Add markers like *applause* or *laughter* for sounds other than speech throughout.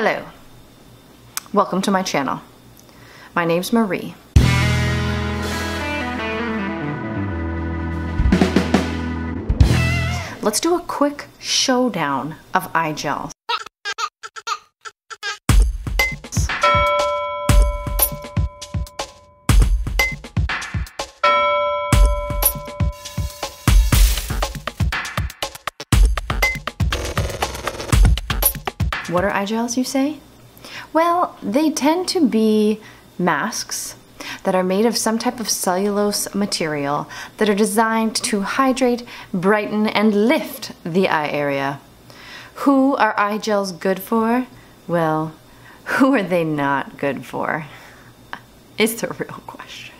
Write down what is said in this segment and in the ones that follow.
Hello. Welcome to my channel. My name's Marie. Let's do a quick showdown of eye gels. What are eye gels, you say? Well, they tend to be masks that are made of some type of cellulose material that are designed to hydrate, brighten, and lift the eye area. Who are eye gels good for? Well, who are they not good for? *laughs* It's the real question.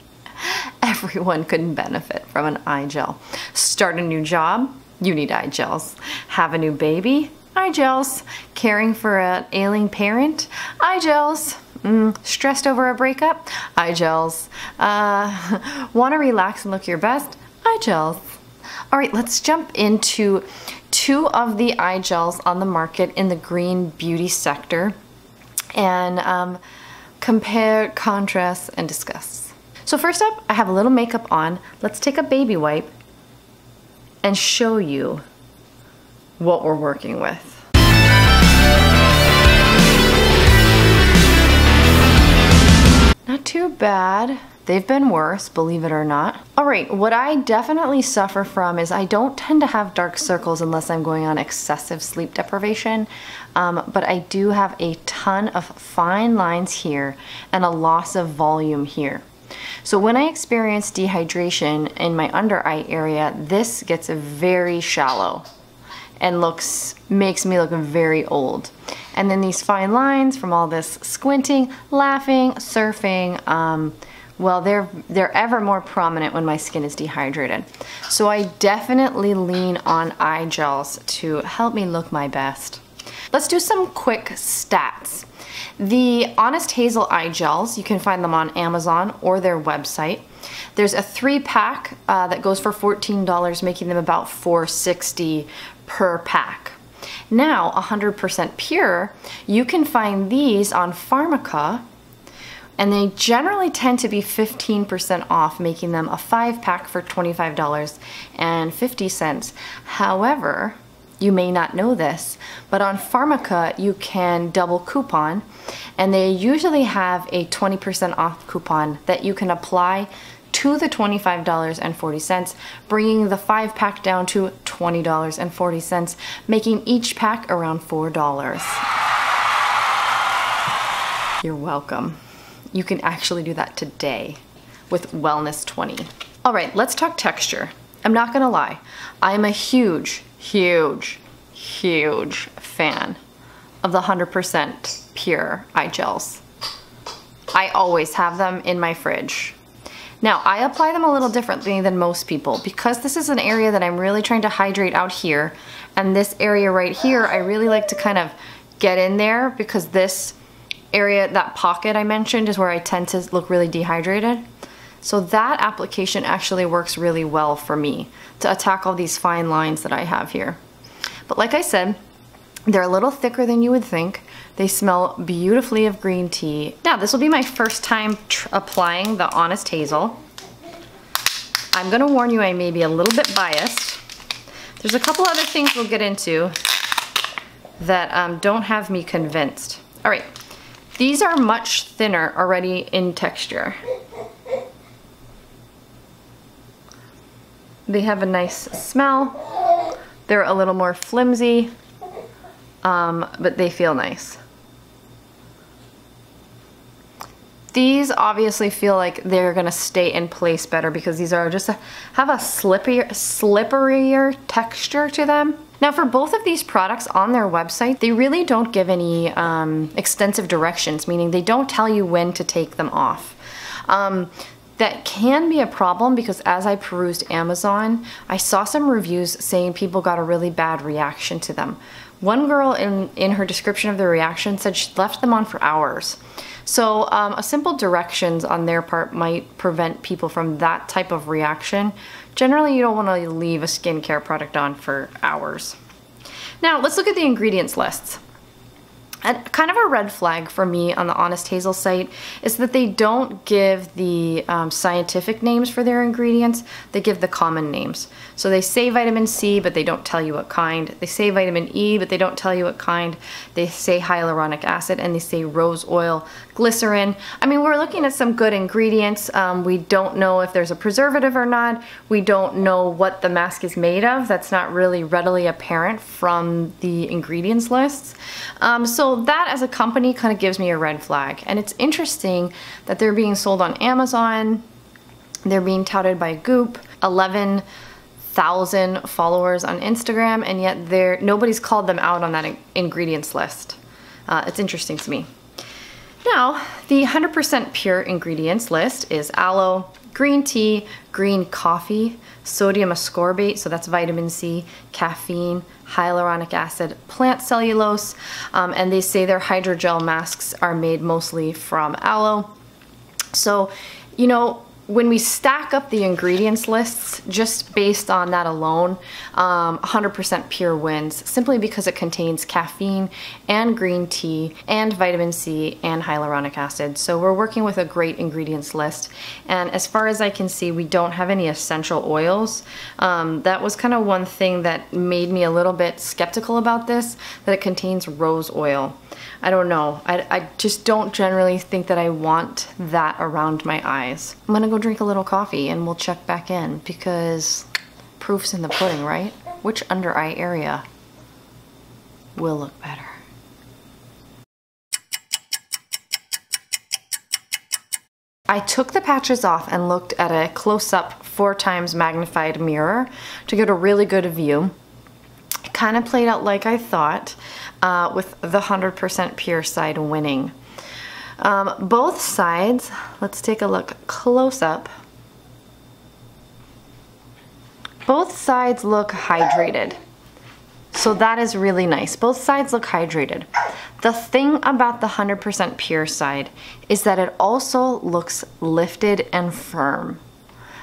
Everyone can benefit from an eye gel. Start a new job, you need eye gels. Have a new baby, eye gels. Caring for an ailing parent, eye gels. Mm, stressed over a breakup, eye gels. Uh, *laughs* Want to relax and look your best, eye gels. All right, let's jump into two of the eye gels on the market in the green beauty sector and um, compare, contrast, and discuss. So first up, I have a little makeup on. Let's take a baby wipe and show you what we're working with. Not too bad. They've been worse, believe it or not. All right, what I definitely suffer from is I don't tend to have dark circles unless I'm going on excessive sleep deprivation, um, but I do have a ton of fine lines here and a loss of volume here. So when I experience dehydration in my under eye area, this gets very shallow and looks makes me look very old. And then these fine lines from all this squinting, laughing, surfing, um, well, they're, they're ever more prominent when my skin is dehydrated. So I definitely lean on eye gels to help me look my best. Let's do some quick stats. The Honest Hazel eye gels, you can find them on Amazon or their website. There's a three pack uh, that goes for $14, making them about 460 per pack. Now, 100% pure, you can find these on Pharmaca and they generally tend to be 15% off, making them a five pack for $25.50. However, you may not know this, but on Pharmaca you can double coupon and they usually have a 20% off coupon that you can apply to the $25.40, bringing the five pack down to $20.40, making each pack around $4. You're welcome. You can actually do that today with Wellness 20. All right, let's talk texture. I'm not gonna lie, I'm a huge, huge, huge fan of the 100% pure eye gels. I always have them in my fridge. Now, I apply them a little differently than most people because this is an area that I'm really trying to hydrate out here and this area right here, I really like to kind of get in there because this area, that pocket I mentioned is where I tend to look really dehydrated. So that application actually works really well for me to attack all these fine lines that I have here. But like I said, they're a little thicker than you would think. They smell beautifully of green tea. Now, this will be my first time applying the Honest Hazel. I'm gonna warn you I may be a little bit biased. There's a couple other things we'll get into that um, don't have me convinced. All right, these are much thinner already in texture. They have a nice smell. They're a little more flimsy, um, but they feel nice. These obviously feel like they're gonna stay in place better because these are just a, have a slippier, slipperier texture to them. Now for both of these products on their website, they really don't give any um, extensive directions, meaning they don't tell you when to take them off. Um, that can be a problem because as I perused Amazon, I saw some reviews saying people got a really bad reaction to them. One girl in, in her description of the reaction said she left them on for hours. So um, a simple directions on their part might prevent people from that type of reaction. Generally, you don't want to leave a skincare product on for hours. Now, let's look at the ingredients lists. And kind of a red flag for me on the Honest Hazel site is that they don't give the um, scientific names for their ingredients, they give the common names. So they say vitamin C, but they don't tell you what kind. They say vitamin E, but they don't tell you what kind. They say hyaluronic acid and they say rose oil, glycerin. I mean, we're looking at some good ingredients. Um, we don't know if there's a preservative or not. We don't know what the mask is made of. That's not really readily apparent from the ingredients lists. Um, so that as a company kind of gives me a red flag. And it's interesting that they're being sold on Amazon. They're being touted by Goop. 11 thousand followers on Instagram, and yet there nobody's called them out on that ingredients list. Uh, it's interesting to me. Now, the 100% pure ingredients list is aloe, green tea, green coffee, sodium ascorbate, so that's vitamin C, caffeine, hyaluronic acid, plant cellulose, um, and they say their hydrogel masks are made mostly from aloe. So, you know, when we stack up the ingredients lists just based on that alone, 100% um, pure wins simply because it contains caffeine and green tea and vitamin C and hyaluronic acid. So we're working with a great ingredients list. And as far as I can see, we don't have any essential oils. Um, that was kind of one thing that made me a little bit skeptical about this, that it contains rose oil. I don't know. I, I just don't generally think that I want that around my eyes. I'm gonna go drink a little coffee and we'll check back in because proof's in the pudding, right? Which under eye area will look better? I took the patches off and looked at a close-up four times magnified mirror to get a really good view. It kind of played out like I thought uh, with the 100% pure side winning. Um, both sides, let's take a look close up. Both sides look hydrated. So that is really nice. Both sides look hydrated. The thing about the 100% pure side is that it also looks lifted and firm.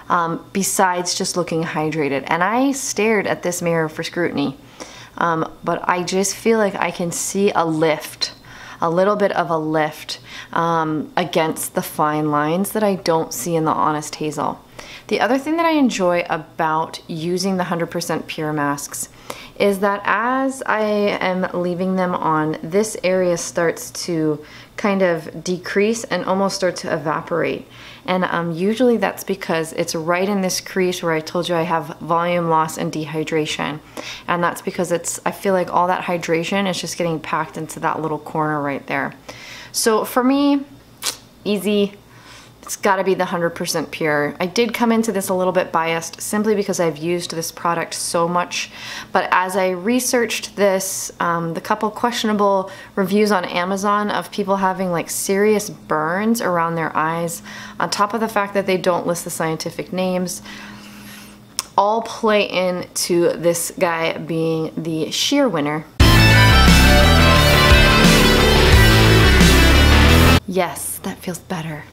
Um, besides just looking hydrated. And I stared at this mirror for scrutiny. Um, but I just feel like I can see a lift, a little bit of a lift um, against the fine lines that I don't see in the Honest Hazel. The other thing that I enjoy about using the 100% pure masks is that as I am leaving them on, this area starts to kind of decrease and almost start to evaporate. And um, usually that's because it's right in this crease where I told you I have volume loss and dehydration. And that's because it's, I feel like all that hydration is just getting packed into that little corner right there. So for me, easy, it's got to be the 100% pure. I did come into this a little bit biased simply because I've used this product so much. But as I researched this, um, the couple questionable reviews on Amazon of people having like serious burns around their eyes, on top of the fact that they don't list the scientific names, all play into this guy being the sheer winner. Yes, that feels better.